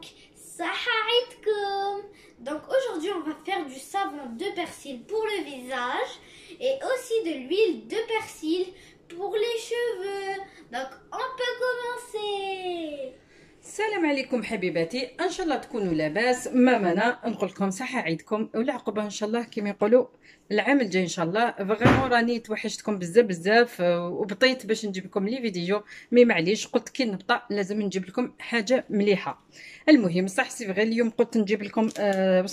Donc, Saharitkum. Donc aujourd'hui, on va faire du savon de persil pour le visage et aussi de l'huile de persil pour les cheveux. Donc, on peut commencer. السلام عليكم حبيباتي ان شاء الله تكونوا لاباس مامنا نقول لكم صحه عيدكم والعقبه ان شاء الله كما يقولوا العام الجاي إن شاء الله. vraiment راني توحشتكم بزاف بزاف وبطيت باش نجيب لكم les vidéos. mais معليش قلت كي نبطا لازم نجيب لكم حاجة مليحة. المهم صح c'est vrai اليوم قلت نجيب لكم آه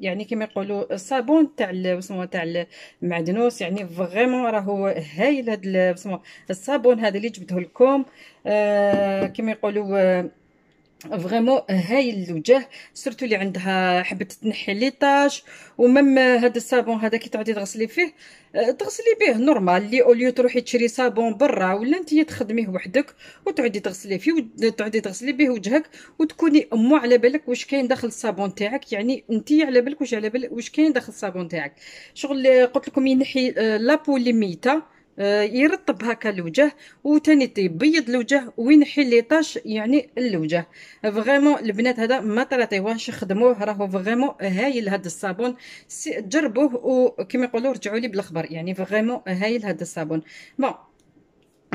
يعني كما يقولوا الصابون تاع وسمو تاع المعدنوس يعني vraiment راهو هايل هذا الصابون هذا اللي جبته لكم. آه كما يقولوا آه vraiment هايل الوجه surtout اللي عندها حبت تنحي les taches و même هذا الصابون هذا كي تعودي تغسلي فيه تغسلي به normal اللي au lieu تروحي تشري صابون برا ولا انت تخدميه وحدك وتعودي تغسلي فيه وتعودي تغسلي به وجهك وتكوني مو على بالك واش كاين داخل الصابون تاعك يعني انت على بالك واش على بالك واش كاين داخل الصابون تاعك شغل قلت لكم ينحي la peau اللي ميته يرطب هكا الوجه وتاني يبيض الوجه وينحي les taches يعني الوجه vraiment البنات هذا ما تراطيوهش خدموه راهو vraiment هايل هذا الصابون. جربوه وكما يقولوا رجعوا لي بالاخبار يعني vraiment هايل هذا الصابون. bon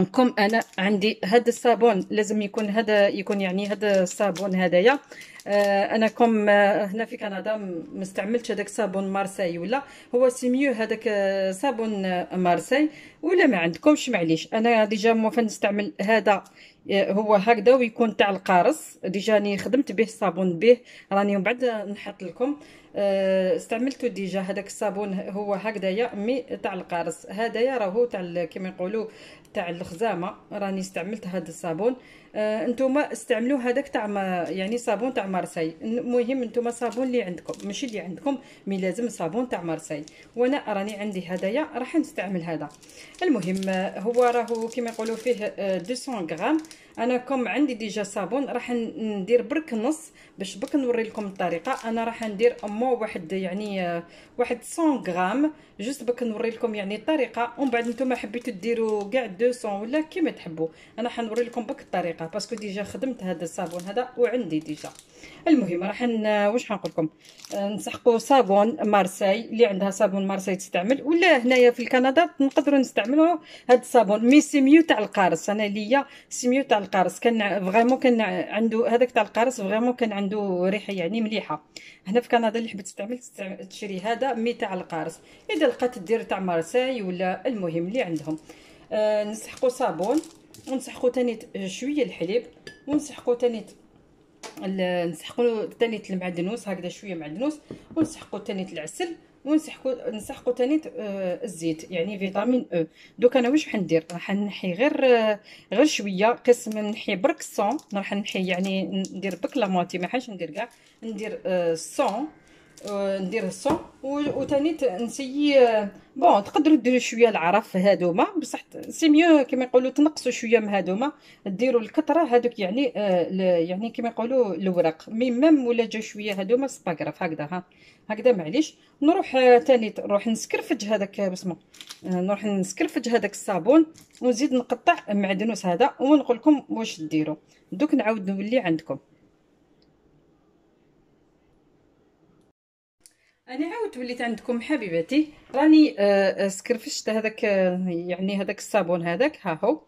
comme أنا عندي هذا الصابون لازم يكون هذا يكون يعني هذا الصابون هذايا آه أنا comme آه هنا في كندا ما استعملتش هذاك صابون مارساي ولا؟ هو c'est mieux هذاك آه، صابون مارساي. ولا ما عندكمش؟ معليش. أنا déjà موفا نستعمل هذا آه، هو هكذا ويكون تاع القارص. déjà راني خدمت به الصابون به راني من بعد نحط لكم. آه، استعملته déjà هذاك الصابون هو هكذايا mais تاع القارص. هذايا راهو تاع كما يقولوا تاع الخزامة راني استعملت هذا الصابون. نتوما استعملوا هذاك تاع يعني صابون تاع مارساي المهم نتوما صابون اللي عندكم ماشي اللي عندكم mais لازم صابون تاع مارساي وأنا راني عندي هدايا راح نستعمل هذا. المهم هو راهو كما يقولوا فيه 200 آه، غرام. أنا comme عندي déjà صابون راح ندير برك نص باش بك نوري لكم الطريقة. أنا راح ندير مو واحد يعني آه، واحد 100 غرام juste بك نوري لكم يعني الطريقة. ومن بعد نتوما حبيتوا ديروا كاع 200 ولا كيما تحبوا. أنا حنوري لكم بك الطريقة. parce que déjà خدمت هذا الصابون هذا وعندي déjà. المهم راح واش حنقول لكم؟ آه، نسحقوا صابون مارساي اللي عندها صابون مارساي تستعمل ولا هنايا في كندا نقدروا نستعملوا هذا الصابون. mais c'est mieux تاع القارص أنا ليا c'est mieux تاع القارص. كان vraiment كان عنده هذاك تاع القارص vraiment كان عنده ريحة يعني مليحة. هنا في كندا اللي حبت تستعمل تشري هذا mais تاع القارص. إذا لقات دير تاع مارساي ولا المهم اللي عندهم. آه نسحقوا صابون. ونسحقوا تاني شوية الحليب ونسحقوا تاني نسحقوا تاني المعدنوس هكذا شوية معدنوس ونسحقوا تاني العسل ونسحقوا نسحقوا تاني آه، الزيت يعني فيتامين أو. دوك أنا واش حندير؟ راح نحي غير آه، غير شوية قسم نحي برك الصون راح نحي يعني ندير بك لا موتي ما حاش ندير كاع. ندير الصون آه، ندير الصون وثاني نسيي بون تقدروا ديروا شوية العرف هادوما. بصح سي ميو كما يقولوا تنقصوا شوية من هادوما. ديروا الكثرة. هذوك يعني آه يعني كما يقولوا الورق. مي ميم ولا جا شوية هادوما سباغراف هكذا ها. هكذا معليش. نروح ثاني آه نروح نسكرفج هذاك بسمو آه نروح نسكرفج هذاك الصابون. ونزيد نقطع معدنوس هذا ونقول لكم واش ديروا. دوك نعاود نولي عندكم. أنا عاود وليت عندكم حبيباتي راني آه سكرفشت هذاك آه، يعني هذاك الصابون هذاك ها هو.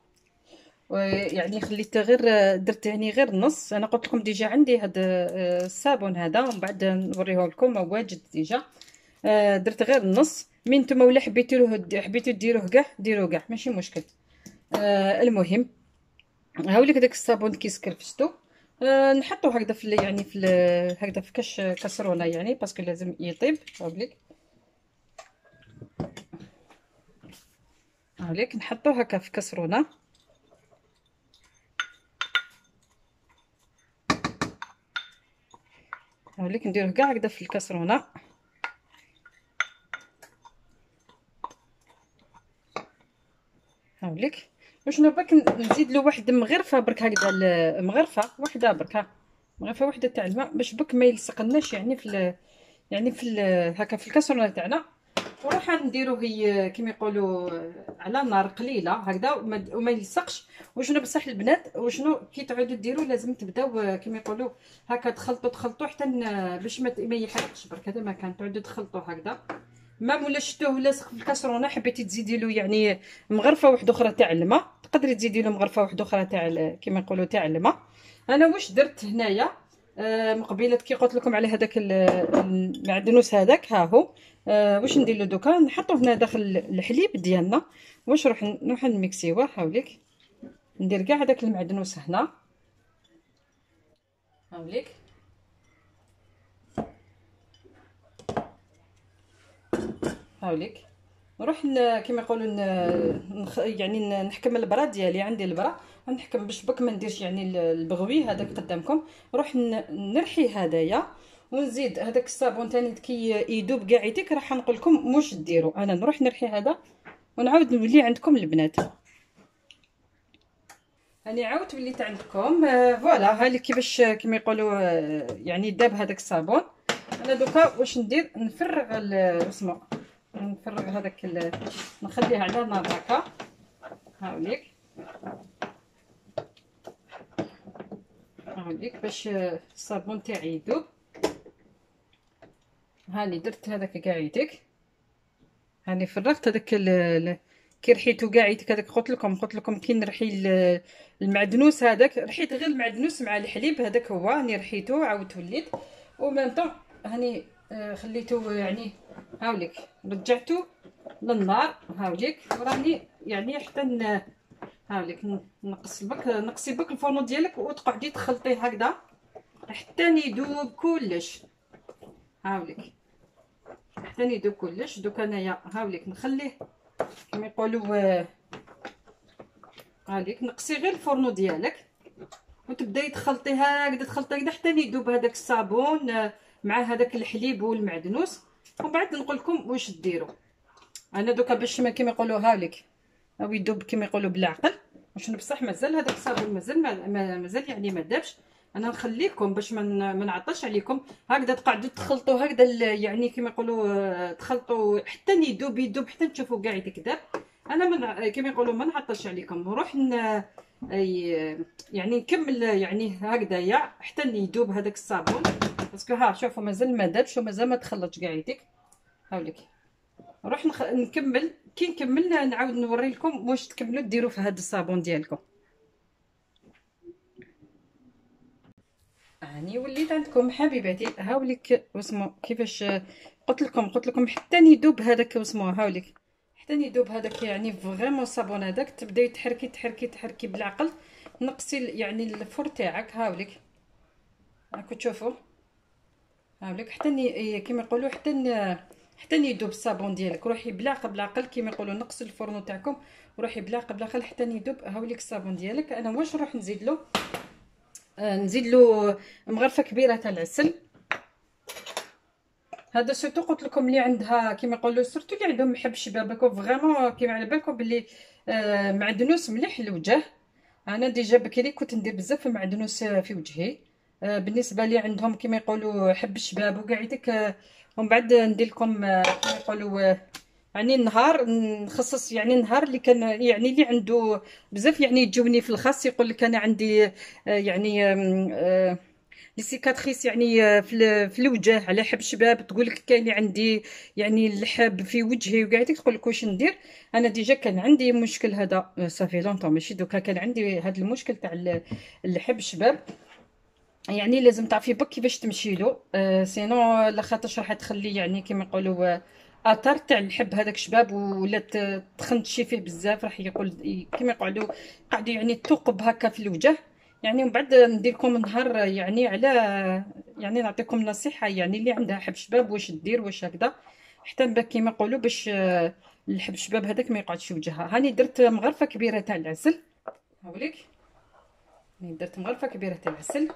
يعني خليته غير آه، درت يعني غير نص. أنا قلت لكم déjà عندي هذا آه، الصابون هذا ومن بعد نوريه لكم واجد déjà. درت غير نص. من نتوما ولا حبيتوه حبيتو ديروه كاع ديروه كاع ماشي مشكل. المهم هاوليك داك الصابون كي سكرفشتو. آه، نحطو هكذا في يعني في هكذا في كاش كسرونه يعني parce que لازم يطيب. هاوليك. هاوليك نحطو هكا في كسرونه هاوليك نديروه كاع هكذا في الكسرونه هاوليك. وشنو بك نزيد له واحد مغرفة برك هكذا مغرفة وحده برك مغرفة وحده تاع الماء باش بك ما يلصقناش يعني في يعني في هكا في الكاسرونه تاعنا. وراح نديرو هي كيما يقولوا على نار قليلة هكذا وما يلصقش. وشنو بصح البنات وشنو كي تعودوا ديروا لازم تبداو كيما يقولوا هكا تخلطوا تخلطوا حتى باش ما يحرقش برك هذا ما كان تعودوا تخلطوا هكذا. ما ولا شتوه لاصق في الكاسرونة حبيتي تزيدي له يعني مغرفة واحدة أخرى تاع الماء. تقدري تزيدي له مغرفة واحدة أخرى تاع كيما نقولوا تاع الماء. أنا واش درت هنايا؟ آه مقبيله كي قلت لكم على هذاك المعدنوس هذاك ها هو. آه واش ندير له دوكا؟ نحطو هنا داخل الحليب ديالنا. واش نروح نروح نميكسيوه؟ هاوليك ندير كاع هذاك المعدنوس هنا. هاوليك هاوليك. نروح كيما يقولوا نخ... يعني نحكم البرا ديالي عندي البرا. نحكم باش بك ما نديرش يعني البغوي هذاك قدامكم. نروح نرحي هدايا ونزيد هذاك الصابون ثاني كي يذوب كاع يديك راح نقول لكم واش ديروا. أنا نروح نرحي هذا ونعاود نولي عندكم البنات. هاني عاودت وليت عندكم. آه فوالا هالي كيفاش كيما يقولوا آه يعني داب هذاك الصابون. أنا دوكا واش ندير؟ نفرغ اسمو نفرغ هذاك نخليه على نار هكا هاوليك هاوليك باش الصابون تاعي يذوب هاني درت هذاك كاع يديك. هاني فرغت هذاك كي رحيتو كاع يديك هذاك قلت لكم قلت لكم كي نرحي المعدنوس هذاك. رحيت غير المعدنوس مع الحليب هذاك هو هاني رحيتو عاودت وليت و même temps هاني آه، خليتو يعني هاوليك. رجعتو للنار هاوليك. وراني يعني حتى هاوليك نقص بك نقصي بك الفرن ديالك وتقعدي تخلطيه هكذا حتى يذوب كلش. هاوليك. حتى يذوب كلش. دوك انايا هاوليك نخليه كما يقولوا هاوليك نقصي غير الفرن ديالك وتبداي تخلطي هكذا تخلطي هكذا حتى يذوب هذاك الصابون مع هذاك الحليب والمعدنوس ومن بعد نقول لكم واش ديروا. أنا دوكا باش ما كيما يقولوا هاوليك أو يذوب كيما يقولوا بالعقل. وشنو بصح مازال هذاك الصابون مازال مازال يعني ما دابش. أنا نخليكم باش ما نعطلش عليكم. هكذا تقعدوا تخلطوا هكذا يعني كما يقولوا تخلطوا حتى يذوب يذوب حتى تشوفوا كاع يتكذب أنا من كما يقولوا ما نعطلش عليكم. نروح يعني نكمل يعني هكذايا حتى يذوب هذاك الصابون. باسكو ها شوفوا مازال ما دابش ومازال ما تخلطش كاع يديك. هاوليك نروح نخ... نكمل. كي نكمل نعاود نوري لكم واش تكملوا ديروا في هذا الصابون ديالكم. هاني وليت عندكم حبيباتي. هاوليك واسمو كيفاش قلت لكم قلت لكم حتى يذوب هذاك واسمو هاوليك حتى يذوب هذاك يعني vraiment الصابون هذاك. تبداي تحركي تحركي تحركي بالعقل. نقصي يعني الفور تاعك. هاوليك راكم تشوفوا هاوليك حتى كيما يقولوا حتى حتى يذوب الصابون ديالك. روحي بالعقل بالعقل كيما يقولوا نقص الفور تاعكم. روحي بالعقل بالعقل حتى يذوب هاوليك الصابون ديالك. أنا واش نروح نزيد له؟ آه نزيد له مغرفة كبيرة تاع العسل. هذا surtout قلت لكم اللي عندها كيما يقولوا surtout اللي عندهم حب شباب vraiment كيما على بالكم بلي آه معدنوس مليح للوجه أنا déjà بكري كنت ندير بزاف معدنوس في وجهي. بالنسبة لي عندهم كيما يقولوا حب الشباب وكاع هاذيك آه ومن بعد ندير لكم آه كيما يقولوا آه يعني النهار نخصص يعني النهار اللي كان يعني اللي عنده بزاف يعني يجوني في الخاص يقول لك أنا عندي يعني les cicatrices يعني في في الوجه على حب شباب تقول لك كاين عندي يعني الحب في وجهي وكاع تقول لك واش ندير. أنا déjà كان عندي مشكل هذا ça fait longtemps ماشي دوكا كان عندي هذا المشكل تاع الحب شباب يعني لازم تعرفي برك كيفاش تمشي له. أه sinon لا خاطرش راح تخلي يعني كيما يقولوا اثر تاع الحب هذاك شباب ولا تخمشي فيه بزاف راح يقول كيما يقعدوا قعدوا يعني توقب هكا في الوجه. يعني من بعد ندير لكم نهار يعني على يعني نعطيكم نصيحة يعني اللي عندها حب شباب واش دير واش هكذا. حتى كيما يقولوا باش الحب شباب هذاك ما يقعدش في وجهها. هاني درت مغرفة كبيرة تاع العسل. هاوليك. درت مغرفة كبيرة تاع العسل.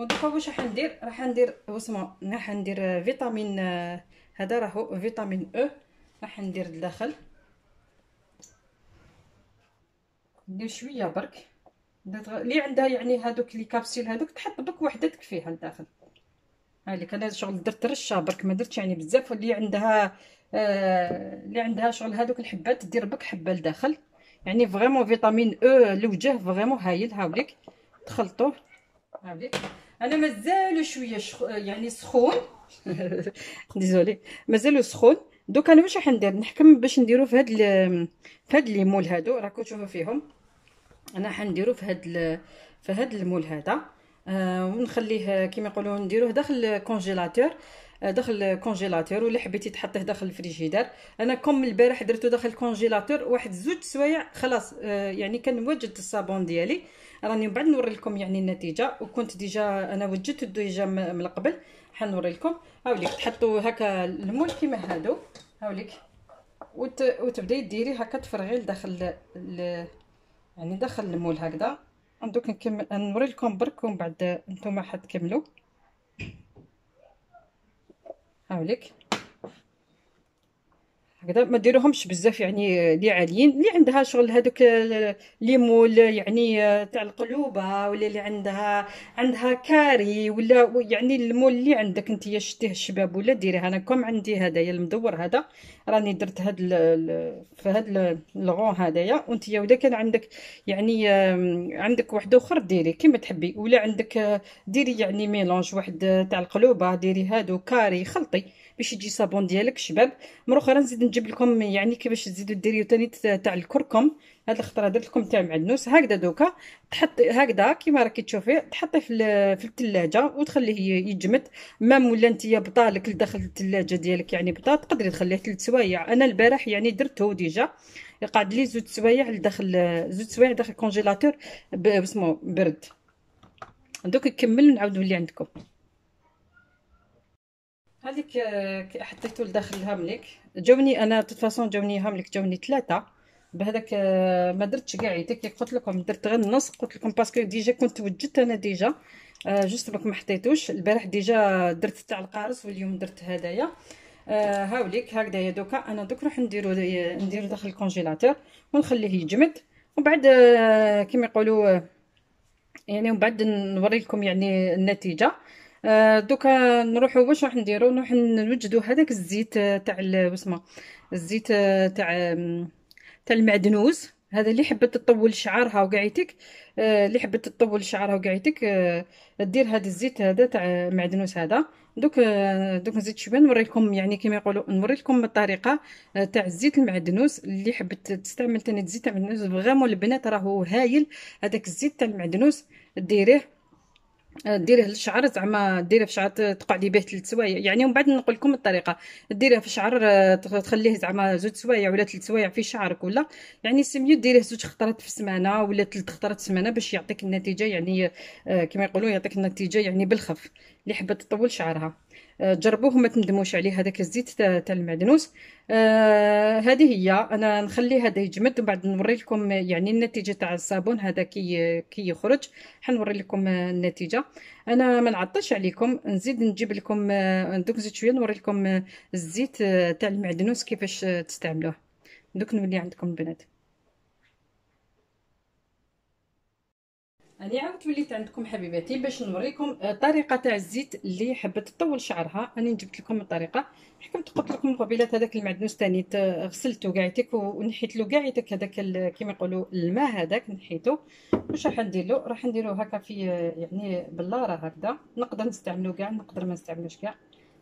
ودوكا واش راح ندير؟ راح ندير واسمو راح ندير فيتامين هذا راهو فيتامين أو راح ندير الداخل ندير شوية برك. اللي عندها يعني هذوك لي كابسول هذوك تحط بك وحدة تكفيها لداخل هاليك أنا شغل درت رشة برك ما درتش يعني بزاف واللي عندها آه عندها شغل هذوك الحبات دير بك حبة لداخل. يعني vraiment vitamine للوجه vraiment هايل هاوليك. تخلطوه هاوليك. أنا مازال شوية شخ... يعني سخون. désolée. مازالو سخون. دوك أنا واش راح ندير؟ نحكم باش نديرو في هاد ال... في هاد les moules هادو. راكم تشوفوا فيهم. أنا حنديرو في هاد ال... في هاد ال moule هذا. آه ونخليه كيما يقولوا نديروه داخل ال congélateur. داخل ال congélateur ولا حبيتي تحطيه داخل الفريجيدار. أنا comme البارح درتو داخل ال congélateur واحد زوج سوايع خلاص آه يعني كان وجدت الصابون ديالي. راني من بعد نوري لكم يعني النتيجة وكنت déjà أنا وجدت déjà من قبل حنوري لكم. هاوليك تحطوا هكا ال moule كيما هادو. هاوليك. وت... وتبداي ديري هكا تفرغي لداخل ل... يعني داخل ال moule هكذا. دوك نكمل نوري لكم برك ومن بعد نتوما حتكملوا. هاوليك هكذا. ما ديروهمش بزاف يعني اللي عاليين اللي عندها شغل هذوك les moules يعني تاع القلوبة ولا اللي عندها عندها carré ولا يعني ال moule اللي عندك انت شتيه الشباب ولا ديريه أنا comme عندي هدايا المدور هذا راني درت هاد في هاد الغون هدايا. وانت ولا كان عندك يعني عندك واحد آخر ديري كيما تحبي. ولا عندك ديري يعني mélange واحد تاع القلوبة ديري هادو carré خلطي. باش يجي صابون ديالك شباب. مره أخرى نزيد نجيب لكم يعني كيفاش تزيدوا ديريو تاني تاع الكركم. هاد الخطرة درت لكم تاع معدنوس هكذا دوكا. تحط هكذا كيما راكي تشوفي تحطيه في في الثلاجه وتخليه يجمد. même ولا نتيا بطالك لداخل الثلاجه ديالك يعني بطا تقدري تخليه ثلاث سوايع. أنا البارح يعني درته déjà. قعد لي زوج سوايع لداخل زوج سوايع داخل الكونجيلاتور بسمو برد. دوك نكمل نعاود نولي عندكم. هذيك حطيتو لداخل الهامليك جاوني أنا فاصون جاوني هامليك جاوني ثلاثة بهذاك ما درتش كاع. يتك قلت لكم درت غير النص قلت لكم باسكو ديجا كنت وجدت أنا ديجا جوست بك ما حطيتوش. البارح ديجا درت تاع القارص واليوم درت هدايا. آه هاوليك هكذايا دوكا. أنا دوك راح نديرو نديرو داخل ال congélateur ونخليه يجمد. ومن بعد آه كيما يقولوا يعني ومن بعد نوري لكم يعني النتيجة. آه دوكا نروحو واش راح نديرو؟ نروح نوجدو هذاك الزيت تاع واسمه الزيت تاع تاع المعدنوس هذا اللي حبت تطول شعرها وقعيتك. آه اللي حبت تطول شعرها وقعيتك. آه دير هذا الزيت هذا تاع معدنوس هذا. دوك آه دوك نزيد شوية نوري لكم يعني كما يقولوا نوري لكم الطريقة تاع الزيت المعدنوس اللي حبت تستعمل ثاني الزيت تاع المعدنوس فريمون البنات راهو هايل. هذاك الزيت تاع المعدنوس ديريه. ديريه للشعر زعما ديريه في شعر تقعدي به ثلاث سوايع. يعني ومن بعد نقول لكم الطريقة. ديريه في شعر تخليه زعما زوج سوايع ولا ثلاث سوايع في شعرك ولا يعني سميو ديريه زوج خطرات في السمانة ولا ثلاث خطرات في السمانة باش يعطيك النتيجة يعني كما يقولوا يعطيك النتيجة يعني بالخف. اللي حبت تطول شعرها. جربوه ما تندموش عليه هذاك الزيت تاع المعدنوس. آه هذه هي. أنا نخلي هذا يجمد ومن بعد نوري لكم يعني النتيجة تاع الصابون هذا كي كي يخرج. حنوري لكم النتيجة. أنا ما نعطلش عليكم نزيد نجيب لكم دوك نزيد شوية نوري لكم الزيت تاع المعدنوس كيفاش تستعملوه. دوك نولي عندكم البنات. راني عاودت وليت عندكم حبيباتي باش نوريكم الطريقة تاع الزيت اللي حبت تطول شعرها. راني جبت لكم الطريقة. حكمت قلت لكم قبيلات هذاك المعدنوس ثاني غسلته كاعيتك ونحيت له كاعيتك هذاك كيما يقولوا الماء هذاك نحيته واش راح ندير له راح نديرو هكا في يعني بلاره هكذا. نقدر نستعملو كاع نقدر ما نستعملوش كاع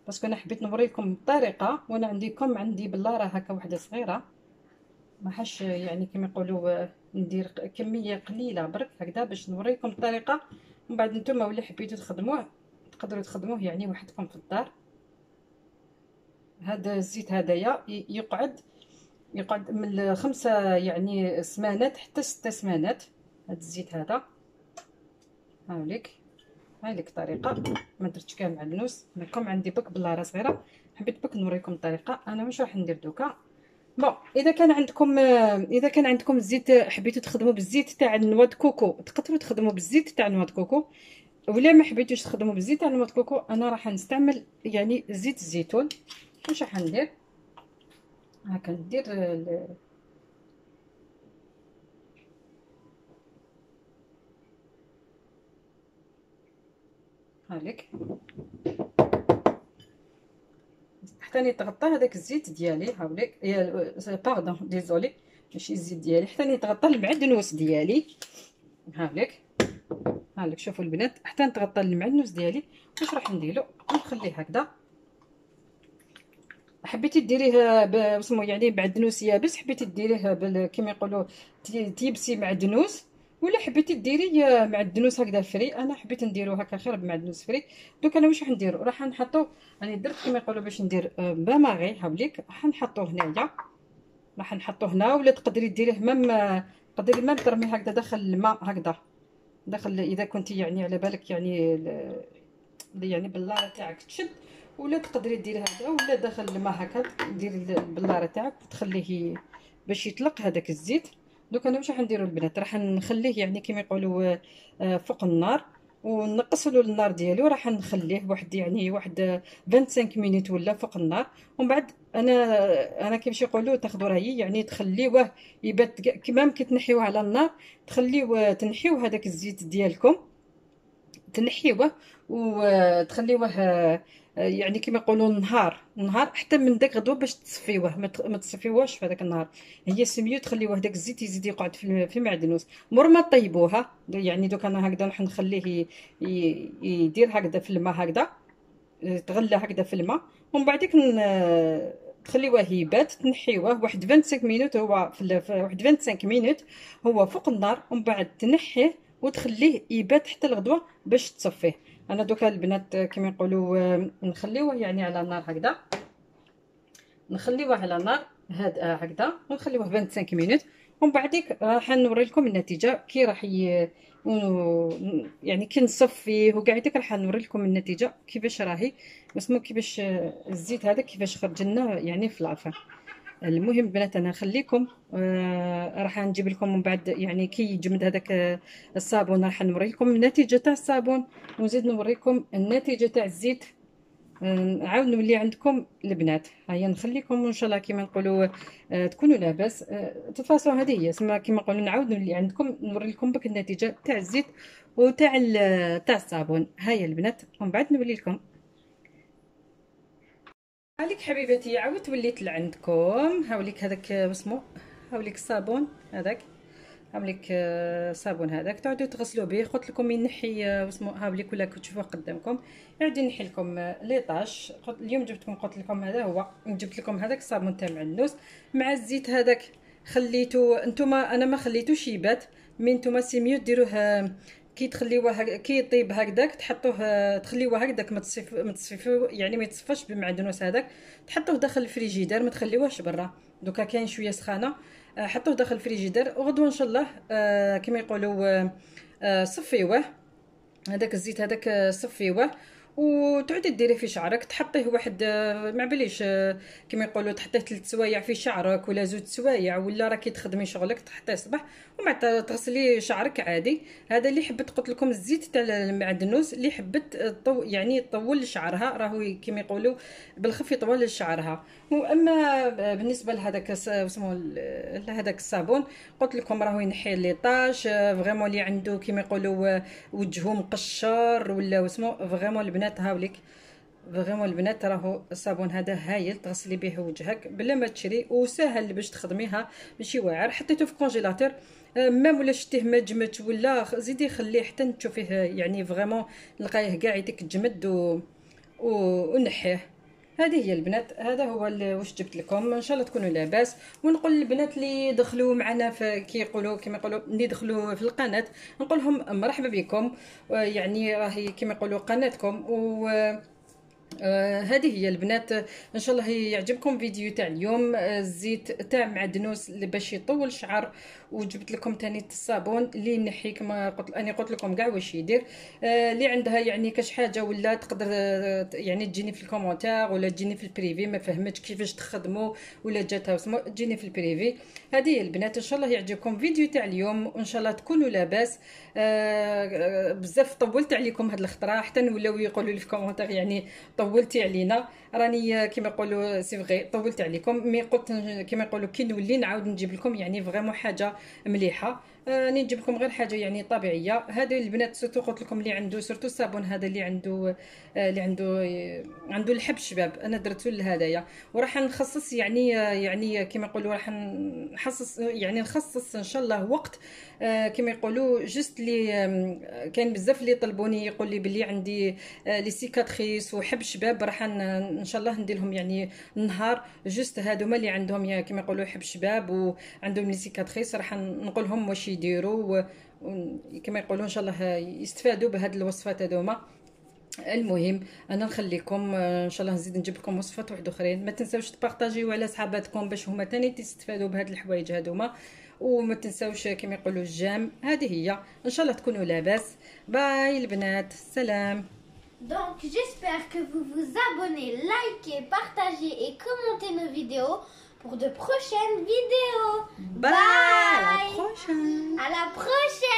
باسكو أنا حبيت نوريكم الطريقة وأنا عندي كم عندي بلاره هكا وحدة صغيرة. ما حش يعني كيما يقولوا ندير كمية قليلة برك هكذا باش نوريكم الطريقة. ومن بعد نتوما ولا حبيتو تخدموه تقدروا تخدموه يعني وحدكم في الدار. هذا الزيت هذايا يقعد يقعد من خمسة يعني سمانات حتى ستة سمانات. هذا الزيت هذا. هاوليك. هايليك طريقة. ما درتش كاع معدنوس معكم عندي برك بلارة صغيرة. حبيت برك نوريكم الطريقة. أنا واش راح ندير دوكا؟ bon إذا كان عندكم إذا كان عندكم الزيت حبيتوا تخدموا بالزيت تاع ال noix coco تقدروا تخدموا بالزيت تاع ال noix coco ولا ما حبيتوش تخدموا بالزيت تاع النوا كوكو أنا راح نستعمل يعني زيت الزيتون. واش راح ندير؟ هكا ندير هالك حتى يتغطى هذاك الزيت ديالي هاوليك باردون ديزولي ماشي الزيت ديالي. حتى يتغطى المعدنوس ديالي. هاوليك. هاوليك شوفوا البنات حتى نتغطى المعدنوس ديالي. واش راح نديرو؟ نخليه هكذا. حبيتي ديريه بسمو يعني معدنوس يابس حبيتي ديريه كيما يقولوا تيبسي معدنوس ولا حبيتي ديري معدنوس هكذا فري. أنا حبيت نديرو هكا خير بمعدنوس فري. دوك أنا واش راح نديرو؟ راح نحطو راني درت كيما يقولوا باش ندير آه، pas mariée هاوليك. راح نحطو هنايا. راح نحطو هنا ولا تقدري ديريه ميم تقدري ميم ترمي هكذا داخل الماء هكذا. داخل إذا كنتي يعني على بالك يعني يعني باللارة تاعك تشد ولا تقدري ديري هذا ولا داخل الماء هكا ديري البلاره تاعك وتخليه باش يطلق هذاك الزيت. دوك أنا واش راح نديرو البنات راح نخليه يعني كما يقولوا آه، فوق النار ونقص له النار ديالو راح نخليه واحد يعني واحد 25 minutes ولا فوق النار. ومن بعد أنا أنا كيفاش يقولوا تاخذوا راهي يعني تخليوه يبات كيما كتنحيوه على النار تخليوه تنحيو هذاك الزيت ديالكم تنحيوه وتخليوه يعني كما يقولوا النهار النهار حتى من داك غدوة باش تصفيوه. ما تصفيوهش في هذاك النهار. هي سميو تخليوه داك الزيت يزيد يقعد في المعدنوس مور ما طيبوها. يعني دوك أنا هكذا نروح نخليه يدير هكذا في الماء هكذا. تغلى هكذا في الماء. ومن بعديك تخليوه يبات تنحيوه. واحد 25 minutes هو في واحد 25 minutes هو فوق النار. ومن بعد تنحيه وتخليه يبات حتى الغدوة باش تصفيه. أنا دوكا البنات كما يقولوا نخليوه يعني على النار هكذا. نخليوه على النار هاد هكذا ونخليوه 25 مينوت ومن بعديك راح نوري لكم النتيجة كي راح ي... يعني كي نصفيه وكاع ديك راح نوري لكم النتيجة كيفاش راهي. اسمو كيفاش الزيت هذا كيفاش خرج لنا يعني في العفن المهم بنات أنا نخليكم آه راح نجيب لكم من بعد يعني كي يجمد هذاك الصابون راح نوري لكم النتيجه تاع الصابون ونزيد نوريكم النتيجة تاع الزيت. آه نولي عندكم البنات. هيا نخليكم ان شاء الله كما نقولوا آه تكونوا لاباس. آه تفاصيل هذه هي سما كما نقولوا نعاود نولي عندكم نوري لكم بك النتيجة تاع الزيت وتاع تاع الصابون. هيا البنات ومن بعد نولي لكم. هاوليك حبيباتي عاودت وليت لعندكم. هاوليك هذاك اسمو هاوليك الصابون هذاك. هاوليك آه، صابون هذاك. تعودوا تغسلوا به قلت لكم ينحي آه، اسمو هاوليك ولا تشوفوه قدامكم. يعود ينحي لكم آه، ليطاش اليوم جبت لكم قلت لكم هذا هو جبت لكم هذاك الصابون تاع العنوس مع الزيت هذاك. خليتو نتوما أنا ما خليتوش يبات. mais نتوما c'est mieux ديروه كي تخليوه كي يطيب هكذاك تحطوه تخليوه هكذاك ما تصفيو يعني ما يتصفاش بالمعدنوس هذاك. تحطوه داخل الفريجيدير ما تخليوهش برا. دوكا كاين شوية سخانة. آه، حطوه داخل الفريجيدير وغدوة إن شاء الله آه، كما يقولوا آه، صفيوه. هذاك الزيت هذاك صفيوه. وتعودي ديري في شعرك تحطيه واحد ما بليش كما يقولوا تحطيه ثلاث سوايع في شعرك ولا زوج سوايع ولا راكي تخدمي شغلك تحطيه صباح ومن بعد تغسلي شعرك عادي. هذا اللي حبت قلت لكم الزيت تاع المعدنوس اللي حبت يعني طول شعرها راهو كما يقولوا بالخف يطول شعرها. وأما بالنسبة لهذاك اسمه هذاك الصابون قلت لكم راهو ينحي les taches vraiment اللي عنده كما يقولوا وجهه مقشر ولا اسمه vraiment البنات هاوليك vraiment البنات راهو الصابون هذا هايل تغسلي به وجهك بلا ما تشري وسهل باش تخدميها ماشي واعر حطيته في congélateur. même ولا شتيه ما جمد ولا زيدي خليه حتى تشوفيه يعني vraiment نلقايه كاع يديك تجمد و... و... ونحيه. هذه هي البنات هذا هو واش جبت لكم. إن شاء الله تكونوا لاباس. ونقول للبنات اللي دخلوا معنا في كيقولوا كما يقولوا اللي دخلوا في القناة نقول لهم مرحبا بكم. يعني راهي كما يقولوا قناتكم. و آه هذه هي البنات. إن شاء الله يعجبكم فيديو تاع اليوم. آه الزيت تاع معدنوس باش يطول الشعر وجبت لكم ثاني الصابون اللي ينحي كما قلت اني قلت لكم كاع واش يدير. آه اللي عندها يعني كاش حاجة ولا تقدر آه يعني تجيني في ال commentaire ولا تجيني في ال privé ما فهمتش كيفاش تخدموا ولا جاتها تجيني في ال privé. هذه هي البنات. إن شاء الله يعجبكم فيديو تاع اليوم. وإن شاء الله تكونوا لاباس. آه, آه، بزاف طولت عليكم هاد الخطرة. حتى نولاو يقولوا لي في ال commentaire يعني طولتي علينا. راني كما يقولوا c'est vrai طولت عليكم. mais قلت كما يقولوا كي نولي نعاود نجيب لكم يعني vraiment حاجة مليحة. راني نجيب لكم غير حاجة يعني طبيعية. هذه البنات surtout قلت لكم اللي عنده surtout الصابون هذا اللي عنده آه، اللي عنده آه، عنده الحب شباب. أنا درته لهدايا وراح نخصص يعني آه، يعني كما يقولوا راح نحصص يعني نخصص إن شاء الله وقت. كما يقولوا juste لي كاين بزاف اللي طلبوني يقول لي بلي عندي les cicatrices وحب شباب راح إن شاء الله ندير لهم يعني نهار. juste هادوما اللي عندهم كما يقولوا حب شباب وعندهم les cicatrices راح نقول لهم واش يديروا كما يقولوا إن شاء الله يستفادوا بهاد الوصفات هذوما المهم أنا نخليكم إن شاء الله نزيد نجيب لكم وصفات واحد أخرين. ما تنساوش تبارطاجيو على صحاباتكم باش هما تاني تستفادوا بهاد الحوايج هذوما وما تنساوش كما يقولوا الجام هذه هي. إن شاء الله تكونوا لاباس. باي البنات سلام. Donc j'espère que vous vous abonnez, likez, partagez et commentez nos vidéos. Pour de prochaines vidéos. Bye. Bye. À la prochaine. À la prochaine.